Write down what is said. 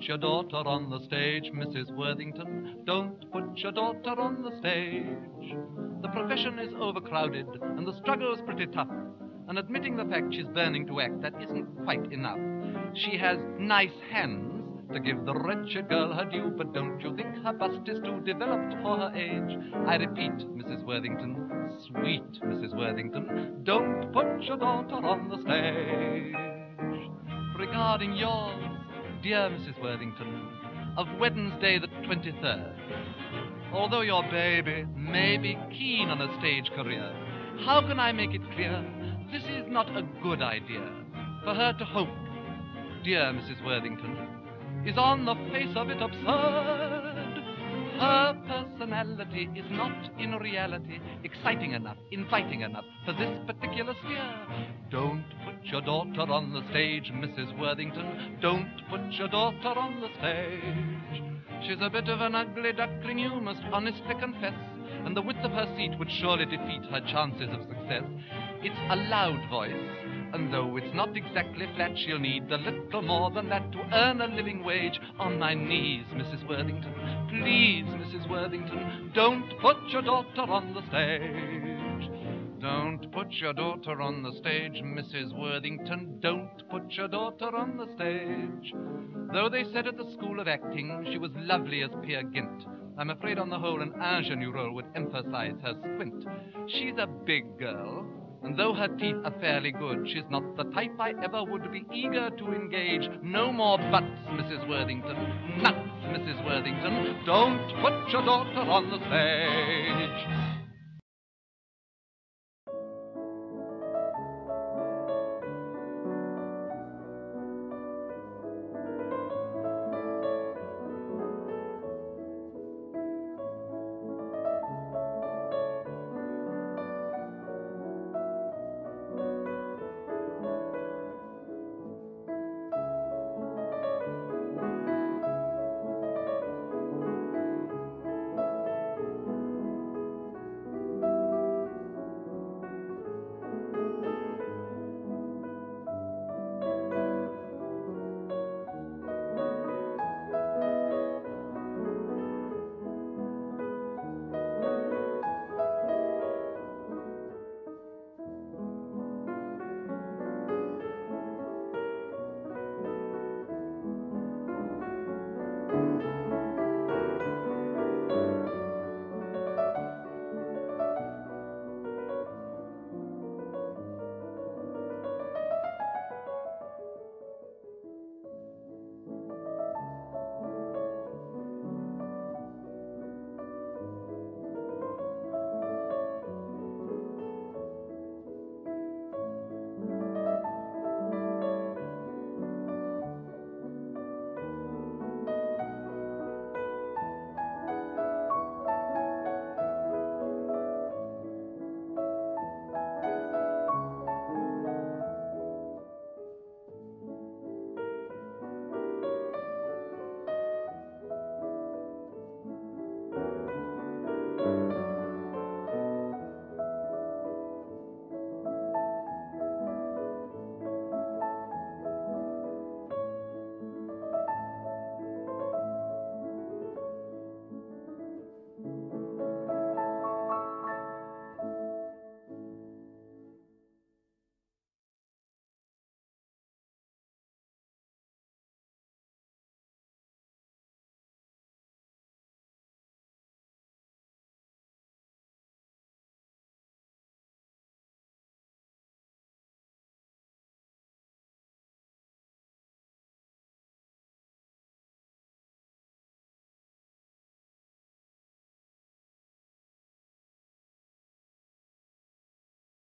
put your daughter on the stage, Mrs. Worthington. Don't put your daughter on the stage. The profession is overcrowded and the struggle's pretty tough. And admitting the fact she's burning to act, that isn't quite enough. She has nice hands to give the wretched girl her due, but don't you think her bust is too developed for her age? I repeat, Mrs. Worthington, sweet Mrs. Worthington, don't put your daughter on the stage. Regarding yours, dear Mrs. Worthington, of Wednesday the 23rd, although your baby may be keen on a stage career, how can I make it clear this is not a good idea for her to hope, dear Mrs. Worthington, is on the face of it absurd. Her personality is not in reality exciting enough, inviting enough for this particular sphere. Don't put your daughter on the stage, Mrs. Worthington. Don't put your daughter on the stage. She's a bit of an ugly duckling, you must honestly confess, and the width of her seat would surely defeat her chances of success. It's a loud voice, and though it's not exactly flat, she'll need a little more than that to earn a living wage. On my knees, Mrs. Worthington, please, Mrs. Worthington, don't put your daughter on the stage. Don't put your daughter on the stage, Mrs. Worthington. Don't put your daughter on the stage. Though they said at the School of Acting she was lovely as Peer Gynt, I'm afraid on the whole an ingenue role would emphasize her squint. She's a big girl, and though her teeth are fairly good, she's not the type I ever would be eager to engage. No more buts, Mrs. Worthington. Nuts, Mrs. Worthington. Don't put your daughter on the stage.